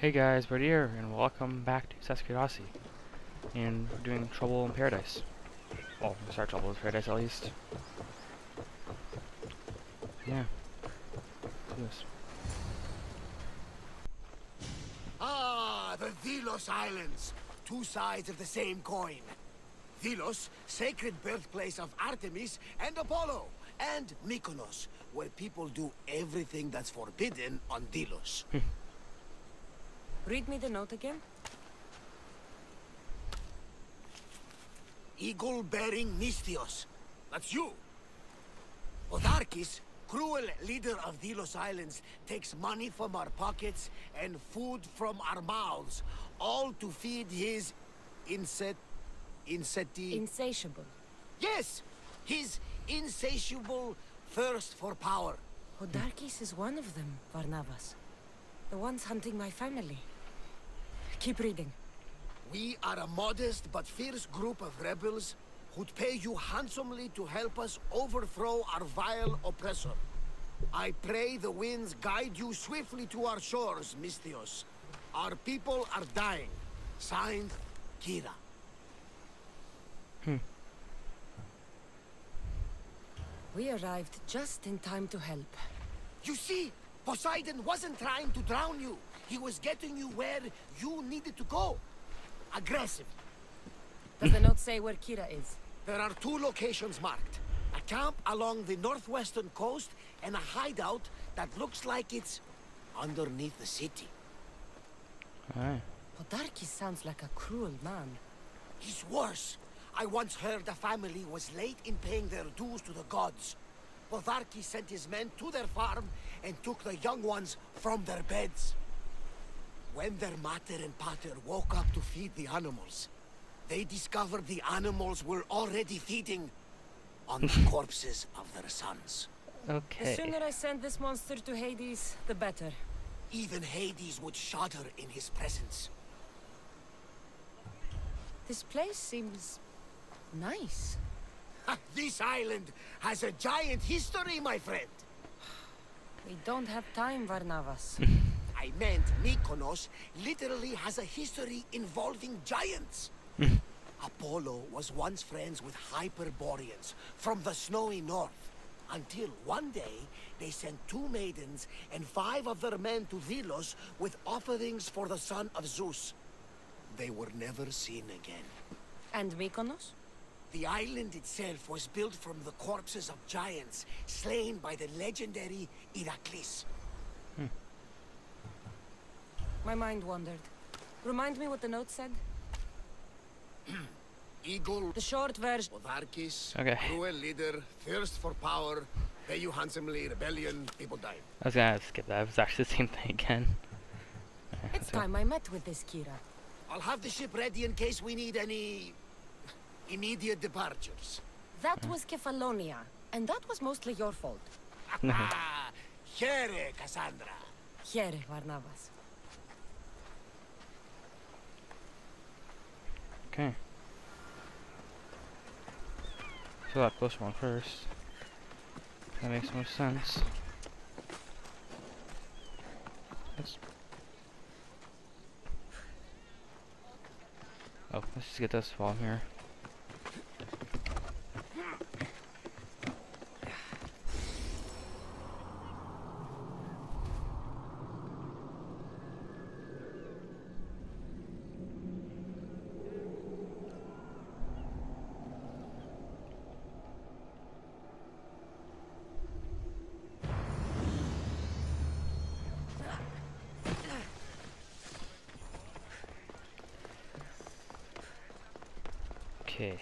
Hey guys, Brady here, and welcome back to Saskurasi. And we're doing Trouble in Paradise. Well, we start Trouble in Paradise at least. Yeah. Let's do this. Ah, the Delos Islands. Two sides of the same coin. Delos, sacred birthplace of Artemis and Apollo. And Mykonos, where people do everything that's forbidden on Delos. Read me the note again. Eagle-bearing Mystios. That's you. Podarkes, cruel leader of Delos Islands, takes money from our pockets and food from our mouths, all to feed his inset... inseti... Insatiable. yes! His insatiable thirst for power. Podarkes is one of them, Varnavas. The ones hunting my family. Keep reading. We are a modest but fierce group of rebels who'd pay you handsomely to help us overthrow our vile oppressor. I pray the winds guide you swiftly to our shores, Mystios. Our people are dying. Signed, Kyra. Hmm. We arrived just in time to help. You see, Poseidon wasn't trying to drown you. He was getting you where you needed to go. Aggressive. Does the note say where Kyra is? There are two locations marked. A camp along the northwestern coast and a hideout that looks like it's underneath the city. Alright. Podarkes sounds like a cruel man. He's worse. I once heard a family was late in paying their dues to the gods. Podarkes sent his men to their farm and took the young ones from their beds. When their mater and pater woke up to feed the animals, they discovered the animals were already feeding on the corpses of their sons. Okay. The sooner I send this monster to Hades, the better. Even Hades would shudder in his presence. This place seems... nice. This island has a giant history, my friend. We don't have time, Varnavas. I meant Mykonos literally has a history involving giants. Hmm. Apollo was once friends with Hyperboreans from the snowy north. Until one day, they sent two maidens and five of their men to Delos with offerings for the son of Zeus. They were never seen again. and Mykonos? The island itself was built from the corpses of giants slain by the legendary Heracles. My mind wandered. Remind me what the note said? Eagle The short version. Podarkes, Okay. cruel leader, thirst for power, pay you handsomely, rebellion, people die. I was gonna skip that. It was actually the same thing again. Alright, It's let's go. time I met with this Kyra. I'll have the ship ready in case we need any immediate departures. That was Kefalonia, and that was mostly your fault. Ah, here, Cassandra. Here, Varnavas. Okay. So that close one first. That makes more sense. Let's Oh, let's just get this while here. Okay.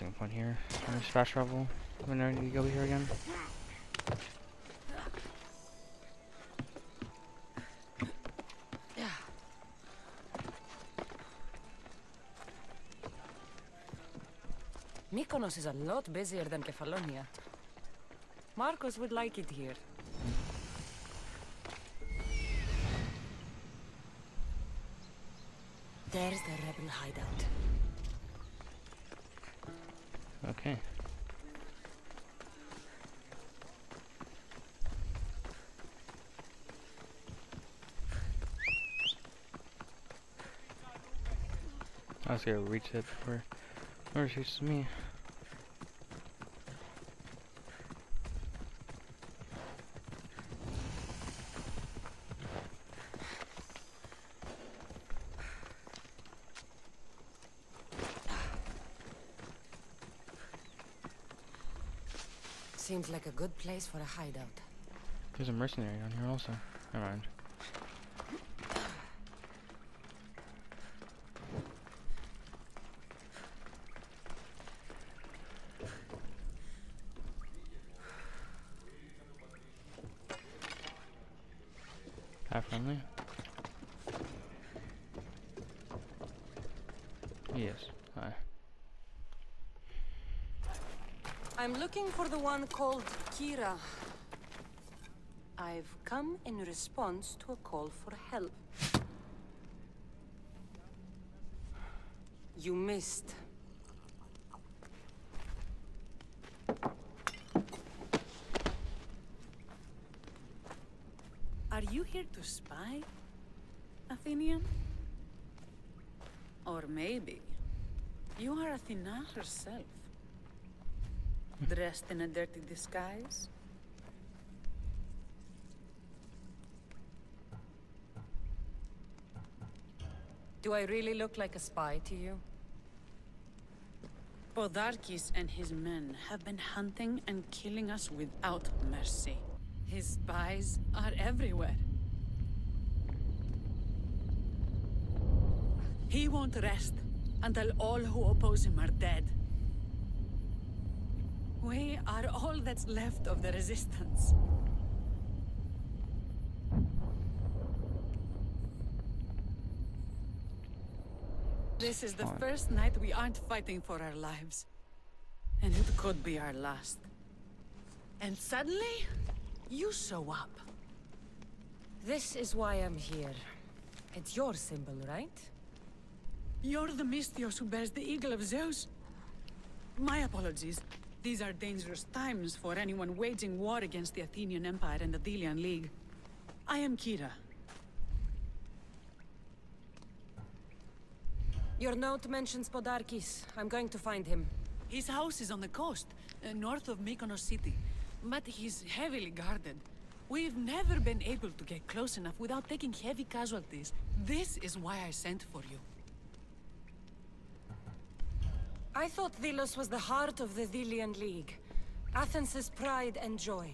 Got point here. There's fast travel. When I need to go here again. Mykonos is a lot busier than Kefalonia. Markos would like it here. There's the rebel hideout. Okay. I was gonna reach it before whoever shoots me. Seems like a good place for a hideout. There's a mercenary down here also. Never mind. Yes. Hi. I'm looking for the one called Kyra. I've come in response to a call for help. You missed. Here to spy, Athenian? Or maybe you are Athena herself, dressed in a dirty disguise? Do I really look like a spy to you? Podarkes and his men have been hunting and killing us without mercy. His spies are everywhere. He won't rest until all who oppose him are dead. We are all that's left of the resistance. This is the first night we aren't fighting for our lives. And it could be our last. And suddenly, you show up. This is why I'm here. It's your symbol, right? You're the Mystios who bears the eagle of Zeus. My apologies. These are dangerous times for anyone waging war against the Athenian Empire and the Delian League. I am Kyra. Your note mentions Podarkes. I'm going to find him. His house is on the coast, uh, north of Mykonos city. But he's heavily guarded. We've never been able to get close enough without taking heavy casualties. This is why I sent for you. I thought Delos was the heart of the Delian League. Athens' pride and joy.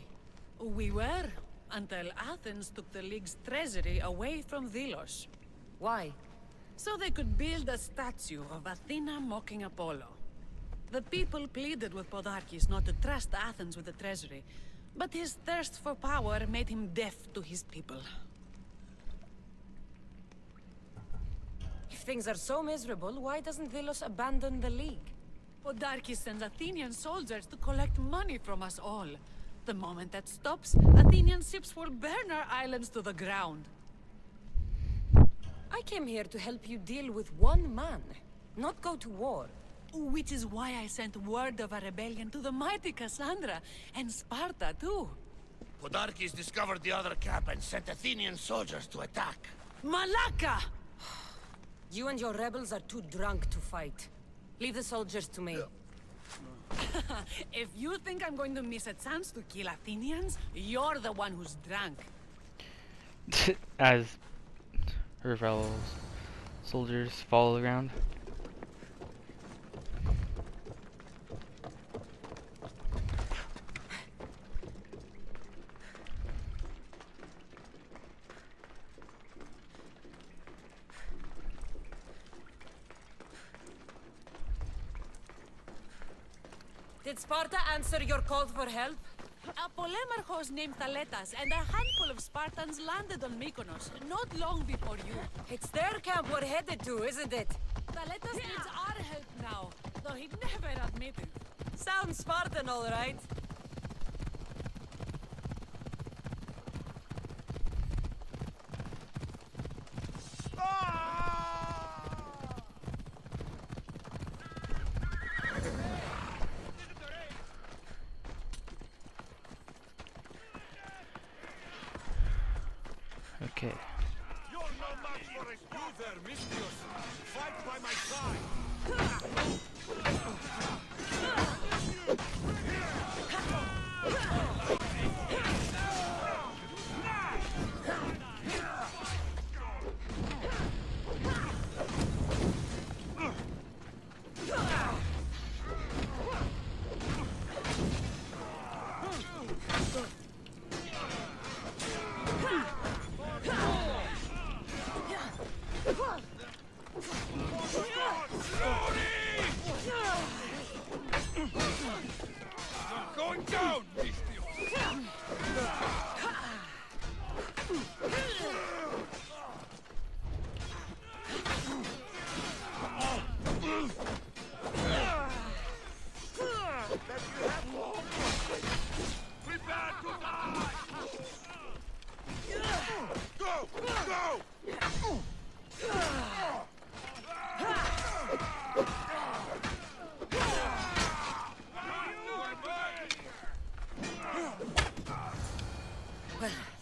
We were, until Athens took the League's treasury away from Delos. Why? So they could build a statue of Athena mocking Apollo. The people pleaded with Podarkes not to trust Athens with the treasury, but his thirst for power made him deaf to his people. If things are so miserable, why doesn't Delos abandon the League? Podarkes sends Athenian soldiers to collect money from us all. The moment that stops, Athenian ships will burn our islands to the ground. I came here to help you deal with one man, not go to war. Which is why I sent word of a rebellion to the mighty Cassandra, and Sparta too. Podarkes discovered the other camp and sent Athenian soldiers to attack. Malaka! You and your rebels are too drunk to fight. Leave the soldiers to me. If you think I'm going to miss a chance to kill Athenians, you're the one who's drunk. As her fellow soldiers follow the ground. Did Sparta answer your call for help? A polemarchos named Thaletas and a handful of Spartans landed on Mykonos not long before you. It's their camp we're headed to, isn't it? Thaletas needs our help now, though he'd never admit it. Sounds Spartan, all right. Much for. Fight by my side.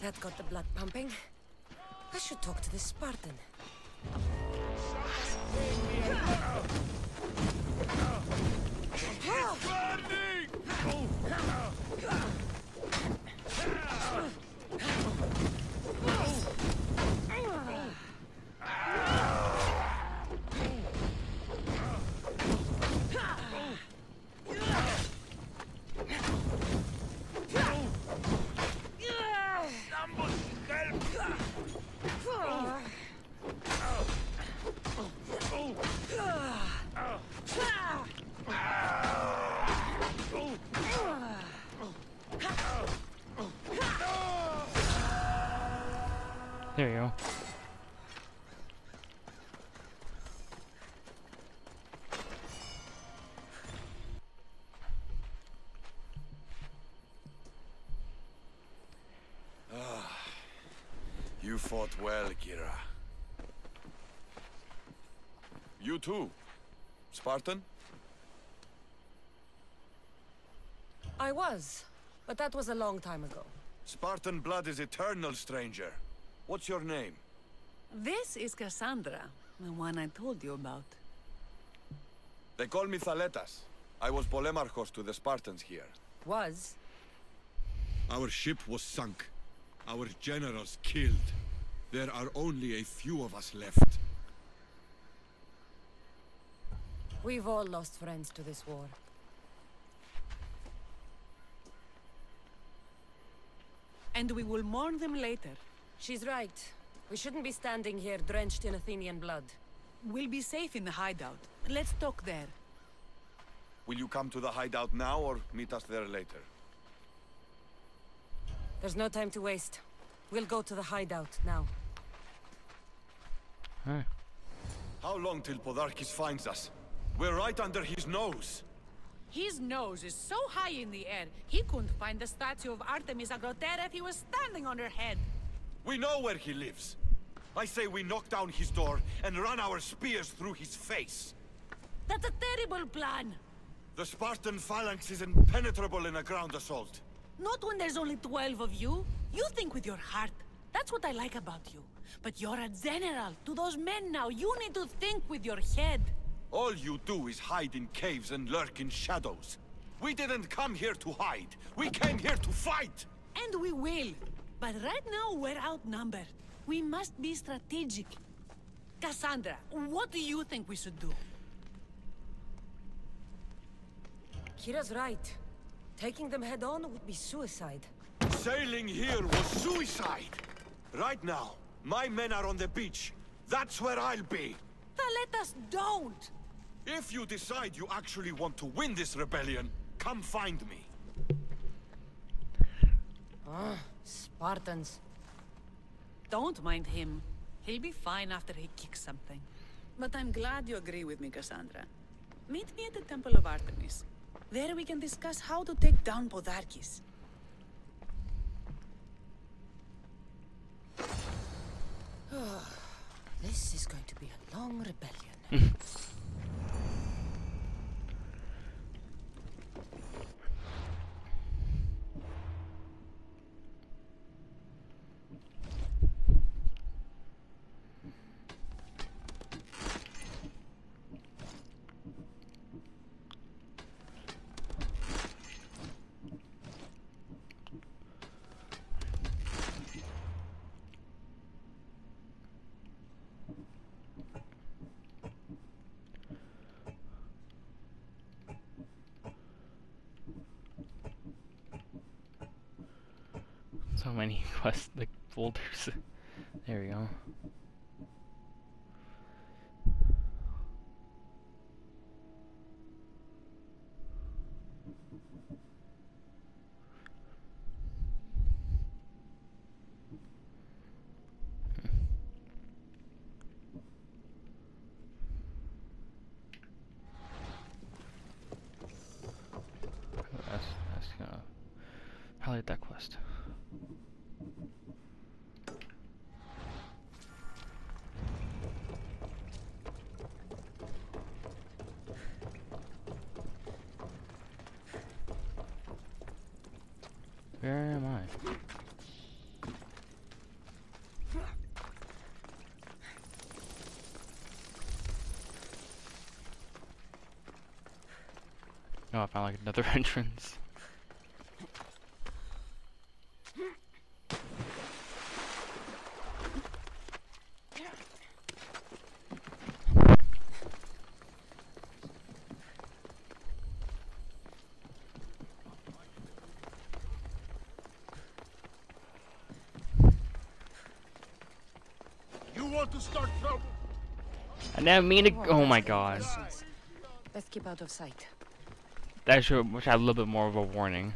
That got the blood pumping. I should talk to this Spartan. Fought well, Kyra. You too. Spartan? I was, but that was a long time ago. Spartan blood is eternal, stranger. What's your name? This is Cassandra, the one I told you about. They call me Thaletas. I was Polemarchos to the Spartans here. Was? Our ship was sunk. Our generals killed. There are only a few of us left. We've all lost friends to this war. And we will mourn them later. She's right. We shouldn't be standing here drenched in Athenian blood. We'll be safe in the hideout. Let's talk there. Will you come to the hideout now or meet us there later? There's no time to waste. We'll go to the hideout now. Alright. How long till Podarkes finds us? We're right under his nose. His nose is so high in the air, he couldn't find the statue of Artemis Agrotera if he was standing on her head. We know where he lives. I say we knock down his door and run our spears through his face. That's a terrible plan. The Spartan phalanx is impenetrable in a ground assault. Not when there's only 12 of you. You think with your heart. That's what I like about you. But you're a general. To those men now, you need to think with your head. All you do is hide in caves and lurk in shadows. We didn't come here to hide. We came here to fight! And we will. But right now, we're outnumbered. We must be strategic. Cassandra, what do you think we should do? Kyra's right. Taking them head on would be suicide. Sailing here was suicide! Right now, my men are on the beach. That's where I'll be. let us don't! If you decide you actually want to win this rebellion, come find me. Ah, Spartans. Don't mind him. He'll be fine after he kicks something. But I'm glad you agree with me, Cassandra. Meet me at the Temple of Artemis. There we can discuss how to take down Podarkes. This is going to be a long rebellion. Many quest like folders. there we go. Hmm. Highlight that quest. Where am I? Oh, I found like another entrance. Want to start trouble? I never mean to. Oh my god. Let's keep out of sight. That should wish I had a little bit more of a warning.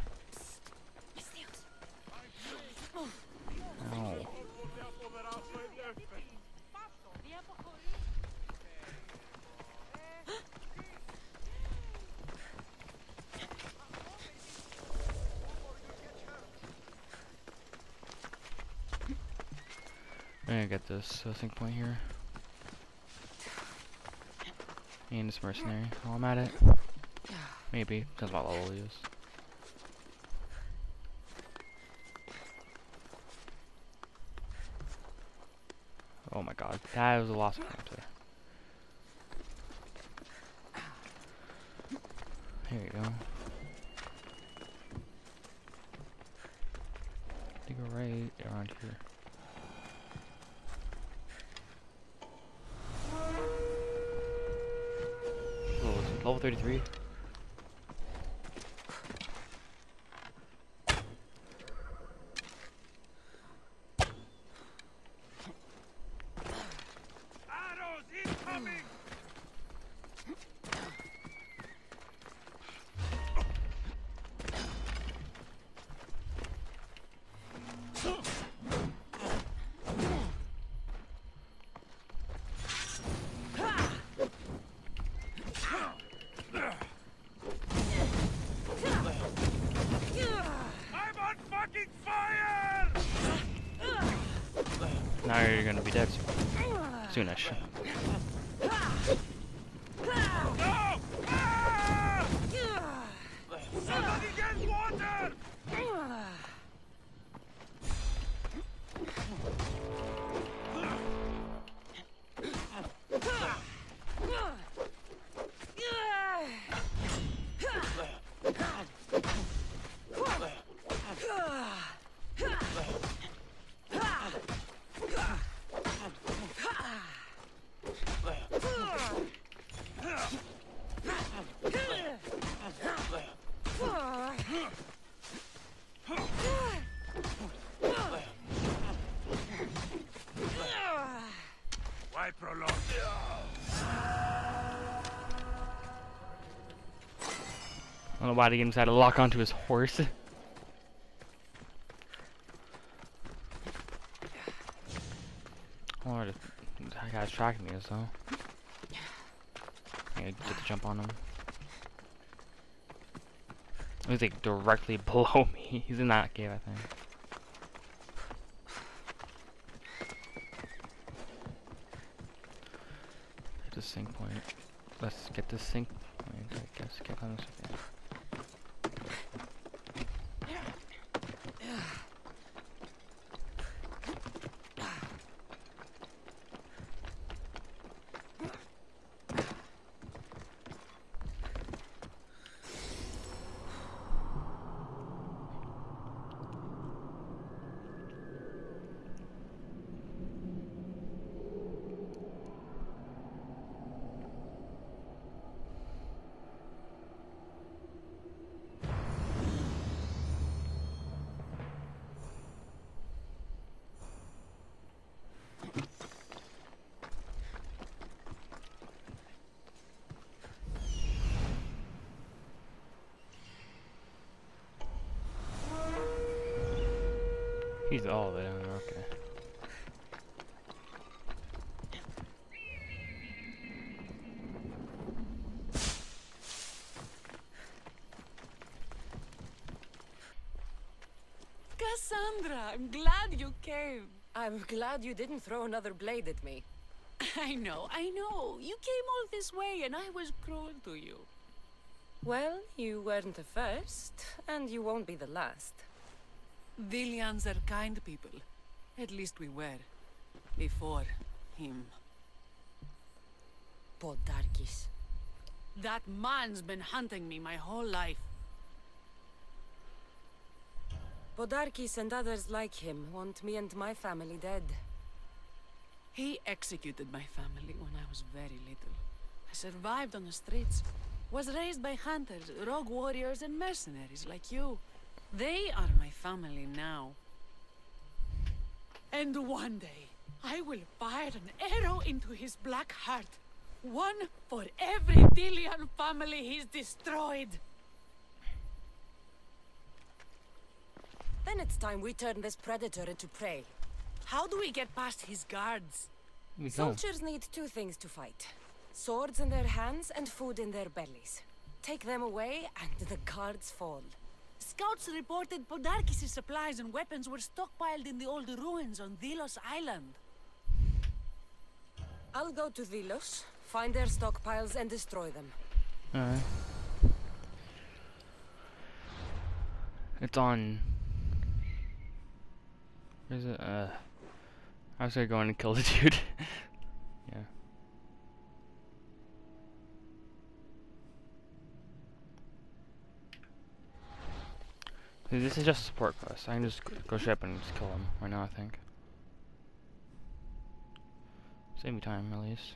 Ow. I'm sync point here. And this mercenary. While I'm at it. Maybe, depends what level he is. Oh my god, that was a lost point there. Here you go. They go right around here. Oh, is it level 33? Don't know why the game decided to lock onto his horse. Oh, that guy's tracking me, so. I get the jump on him. He's like directly below me. He's in that cave, I think. Get the sync point. Let's get the sync point, I guess. Get on this again. He's oh, all the way down there, okay. Cassandra, I'm glad you came. I'm glad you didn't throw another blade at me. I know, I know. You came all this way and I was cruel to you. Well, you weren't the first, and you won't be the last. Delians are kind people. At least we were. Before him. Podarkes. That man's been hunting me my whole life. Podarkes and others like him want me and my family dead. He executed my family when I was very little. I survived on the streets. Was raised by hunters, rogue warriors, and mercenaries like you. They are my family now. And one day, I will fire an arrow into his black heart. One for every Delian family he's destroyed. Then it's time we turn this predator into prey. How do we get past his guards? We don't. Soldiers need two things to fight. Swords in their hands and food in their bellies. Take them away and the guards fall. Scouts reported Podarkes' supplies and weapons were stockpiled in the old ruins on Delos Island. I'll go to Delos, find their stockpiles and destroy them. Alright. It's on. Where's it? Uh. I was gonna go in and kill the dude. yeah. See, This is just a support quest. I can just go ship and just kill him right now, I think. Save me time, at least.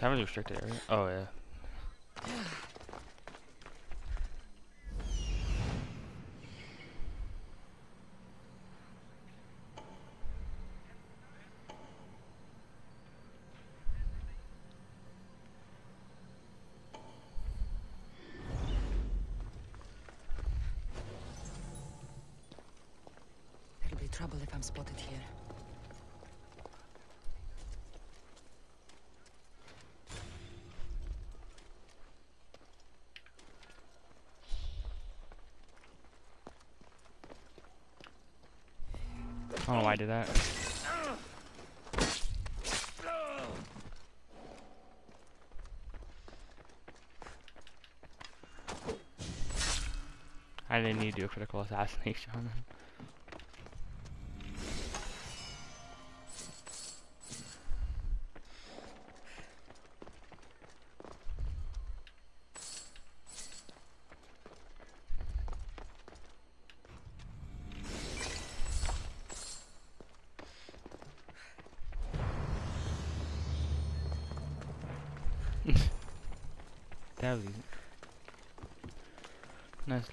Time is restricted area. Oh yeah. There'll be trouble if I'm spotted here. I did that. I didn't need to do a critical assassination on.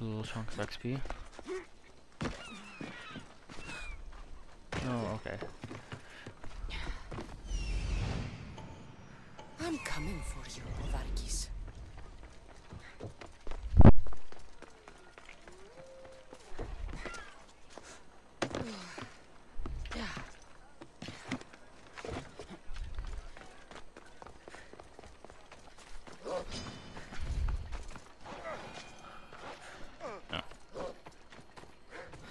little chunk of XP. Oh, okay. I'm coming for you, Podarkes. Yeah.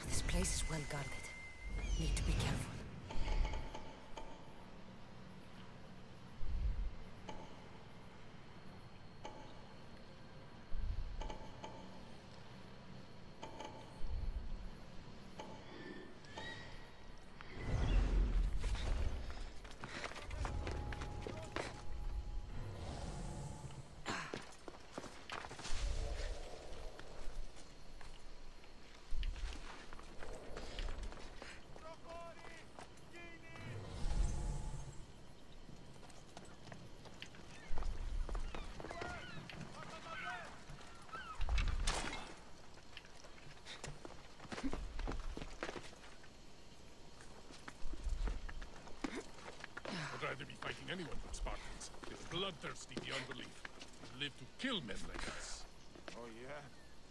This place is well guarded. Need to be careful. I'd rather be fighting anyone but Spartans. It's bloodthirsty beyond belief. live to kill men like us. Oh, yeah?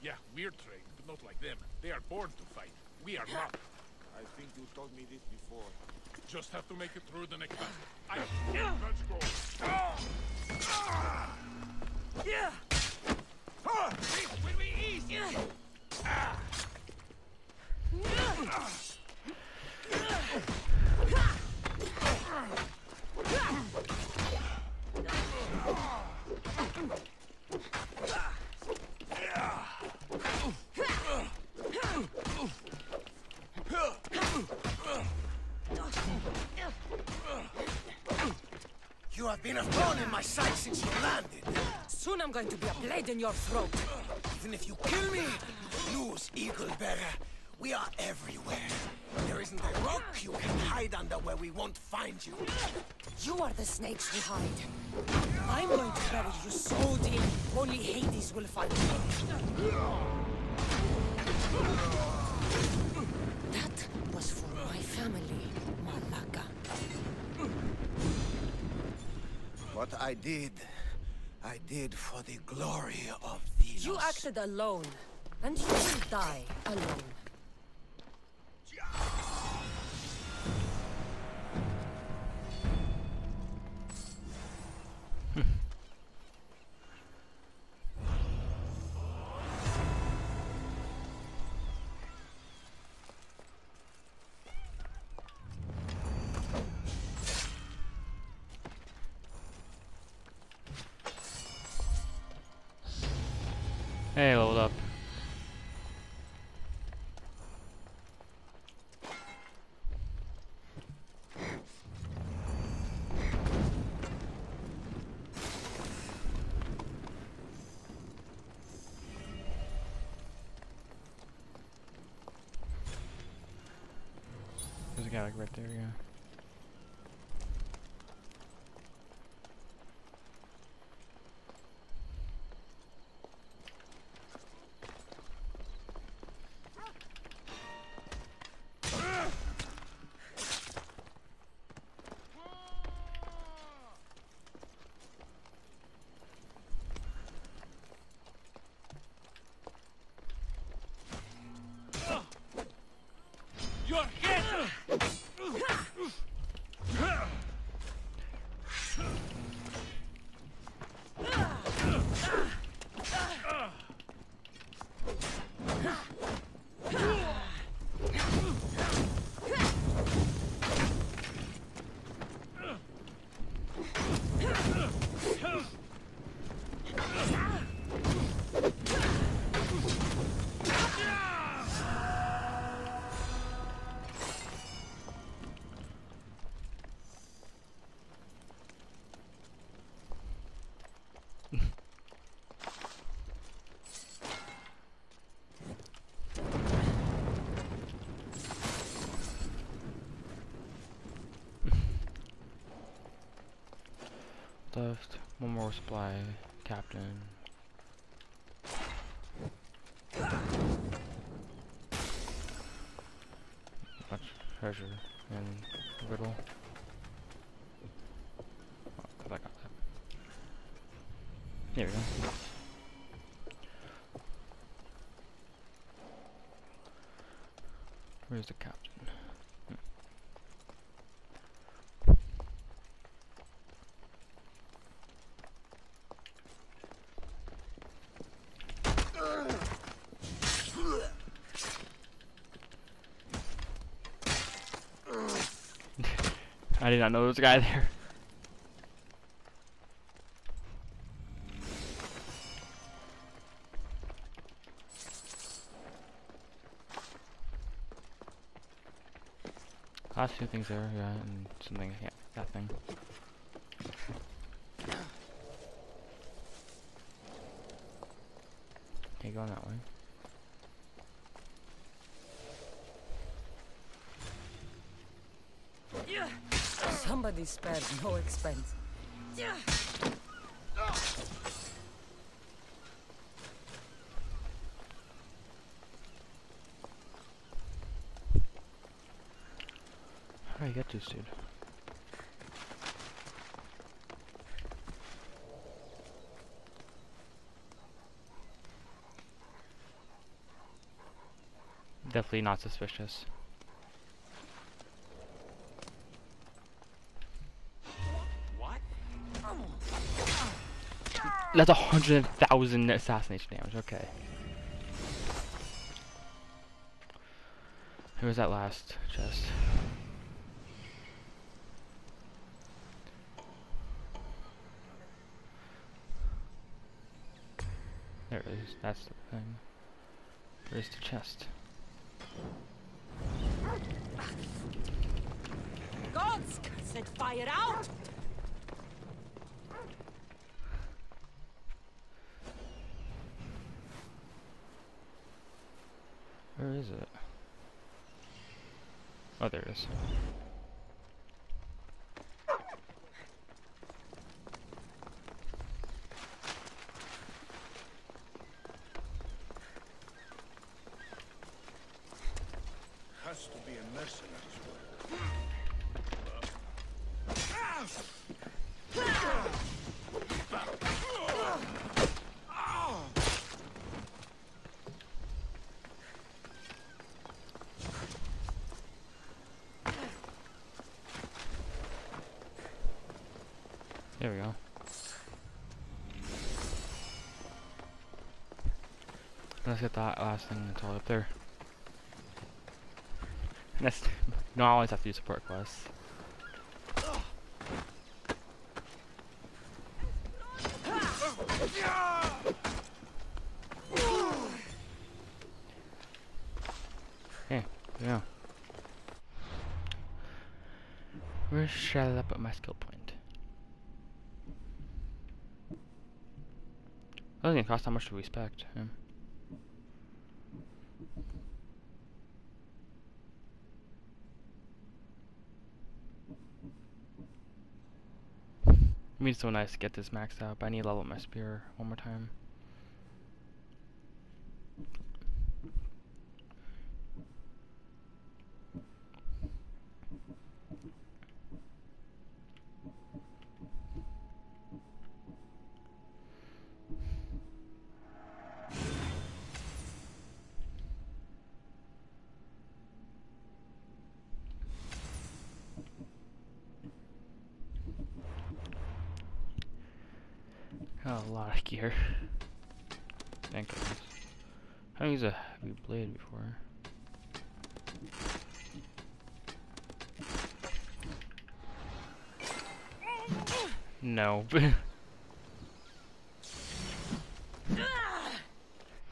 Yeah, we're trained, but not like them. They are born to fight. We are not. I think you told me this before. Just have to make it through the next battle. I let's go. Yeah! Ah! Ah! Ah! Will we ease? You have been a thorn in my side since you landed. Soon I'm going to be a blade in your throat. Even if you kill me, you lose, Eagle Bearer. We are everywhere. There isn't a rock you can hide under where we won't find you. You are the snakes we hide. I'm going to bury you so deep, only Hades will find you. That was for my family, Malaka. What I did, I did for the glory of the You acted alone, and you will die alone. Guy right there, yeah. Left. One more supply. Captain. Much treasure and riddle. Oh, 'cause I got that. There we go. Where's the captain? Hmm. I did not know there was a guy there. Last two things there, yeah, and something, yeah, that thing. Okay, going that way. Somebody spared no expense. dude. Definitely not suspicious. What? That's a hundred thousand assassination damage, okay. Who was that last chest? There it is. That's the thing. Where's the chest? Gods! Set fire out! Where is it? Oh, there it is. Let's get that last thing that's all up there. And that's don't always have to do support quests. Yeah, yeah. Where shall I put my skill point? Doesn't even cost that much to respec. I it's so nice to get this maxed but I need to level up my spear one more time. Got a lot of gear. Thank goodness. I haven't used a heavy blade before. No.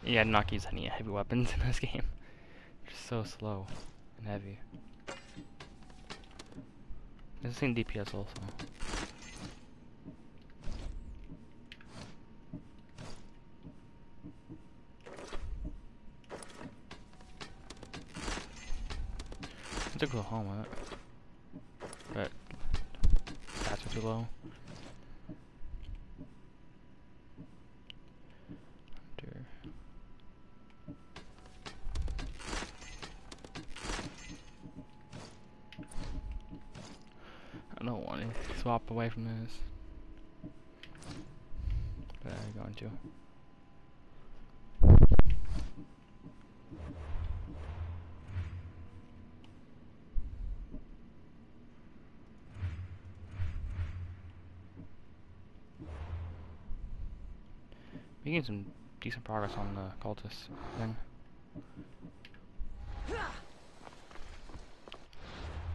yeah, I'm not use any heavy weapons in this game. Just so slow and heavy. It's the same DPS also. I the helmet. But that's too low. Hunter. I don't want to swap away from this. But I'm going to. Making some decent progress on the cultist thing.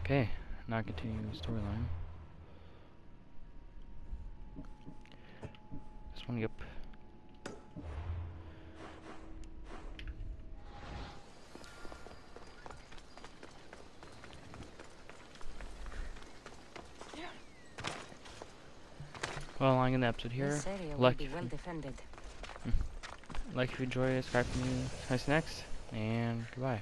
Okay, now continue the storyline. This one, yep. Well, I'm in the episode here. This area will be well defended. Like if you enjoy, subscribe to me. Nice next, and goodbye.